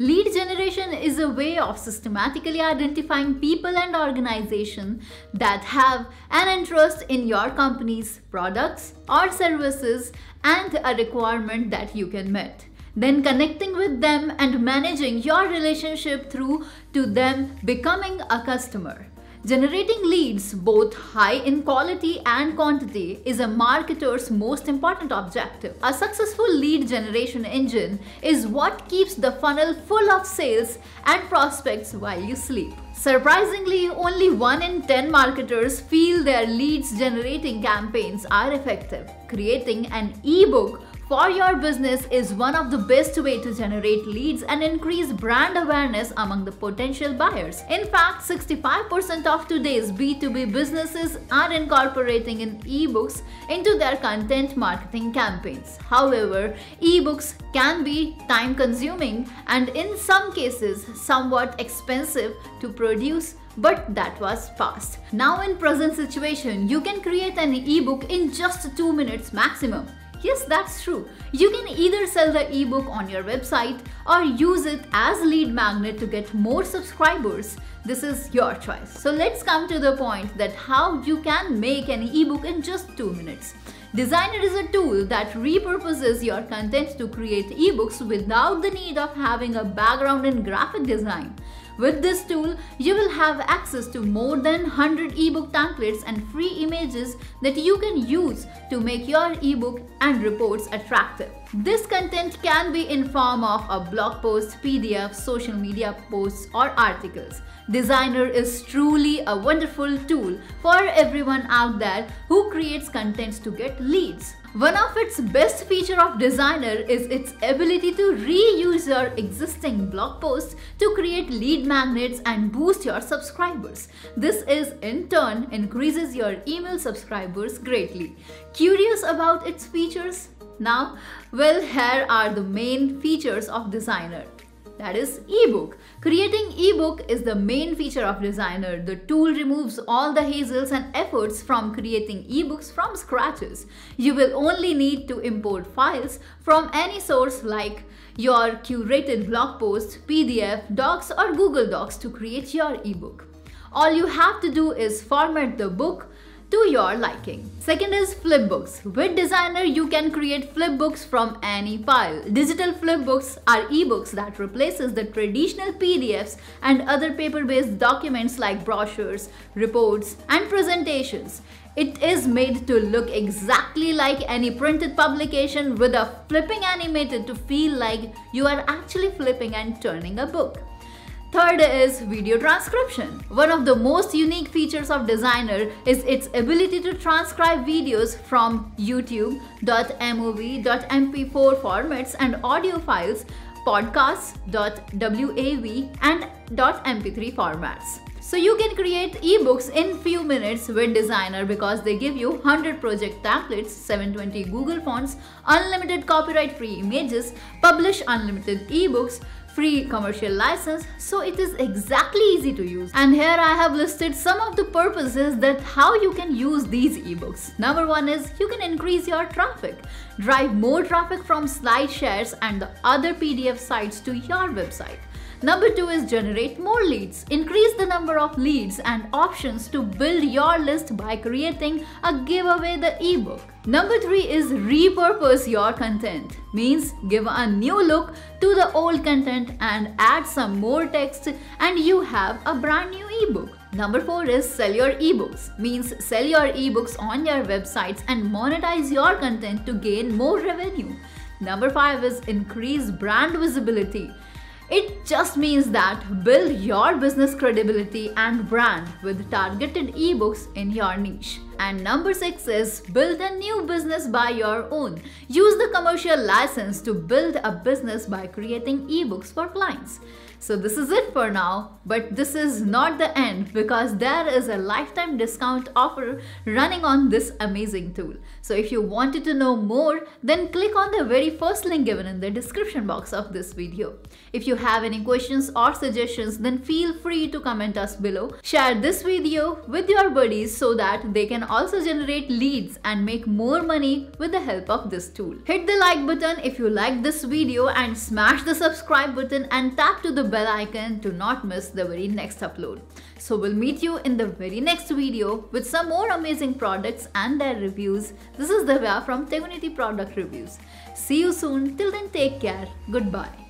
Lead generation is a way of systematically identifying people and organizations that have an interest in your company's products or services and a requirement that you can meet. Then connecting with them and managing your relationship through to them becoming a customer. Generating leads, both high in quality and quantity, is a marketer's most important objective. A successful lead generation engine is what keeps the funnel full of sales and prospects while you sleep. Surprisingly, only 1 in 10 marketers feel their leads generating campaigns are effective. Creating an ebook for your business is one of the best way to generate leads and increase brand awareness among the potential buyers. In fact, 65% of today's B2B businesses are incorporating in ebooks into their content marketing campaigns. However, ebooks can be time consuming and in some cases somewhat expensive to produce but that was fast. Now in present situation, you can create an ebook in just 2 minutes maximum. Yes, that's true. You can either sell the ebook on your website or use it as lead magnet to get more subscribers. This is your choice. So let's come to the point that how you can make an ebook in just 2 minutes. Designrr is a tool that repurposes your content to create ebooks without the need of having a background in graphic design. With this tool, you will have access to more than 100 ebook templates and free images that you can use to make your ebook and reports attractive. This content can be in form of a blog post, PDF, social media posts or articles. Designrr is truly a wonderful tool for everyone out there who creates contents to get leads. One of its best feature of Designrr is its ability to reuse your existing blog posts to create lead magnets and boost your subscribers. This is in turn increases your email subscribers greatly. Curious about its features? Now, well here are the main features of Designrr that is ebook. Creating ebook is the main feature of Designrr. The tool removes all the hazels and efforts from creating ebooks from scratches. You will only need to import files from any source like your curated blog post, PDF, Docs or Google Docs to create your ebook. All you have to do is format the book to your liking. Second is flipbooks. With Designrr, you can create flipbooks from any file. Digital flipbooks are ebooks that replaces the traditional PDFs and other paper-based documents like brochures, reports, and presentations. It is made to look exactly like any printed publication with a flipping animated to feel like you are actually flipping and turning a book. Third is video transcription. One of the most unique features of Designrr is its ability to transcribe videos from YouTube, .mov, .mp4 formats and audio files, podcasts, .wav and .mp3 formats. So you can create ebooks in few minutes with Designrr because they give you 100 project templates, 720 Google fonts, unlimited copyright free images, publish unlimited ebooks, free commercial license so it is exactly easy to use and here I have listed some of the purposes that how you can use these ebooks. Number one is you can increase your traffic. Drive more traffic from SlideShares and the other PDF sites to your website. Number two is generate more leads. Increase the number of leads and options to build your list by creating a giveaway the ebook. Number three is repurpose your content. Means give a new look to the old content and add some more text and you have a brand new ebook. Number 4 is sell your ebooks. Means sell your ebooks on your websites and monetize your content to gain more revenue. Number 5 is increase brand visibility. It just means that build your business credibility and brand with targeted ebooks in your niche. And number 6 is build a new business by your own. Use the commercial license to build a business by creating ebooks for clients. So this is it for now, but this is not the end because there is a lifetime discount offer running on this amazing tool. So if you wanted to know more, then click on the very first link given in the description box of this video. If you have any questions or suggestions, then feel free to comment us below. Share this video with your buddies so that they can also generate leads and make more money with the help of this tool. Hit the like button if you like this video and smash the subscribe button and tap to the bell icon to not miss the very next upload. So we'll meet you in the very next video with some more amazing products and their reviews. This is Divya from Tegonity Product Reviews. See you soon. Till then take care. Goodbye.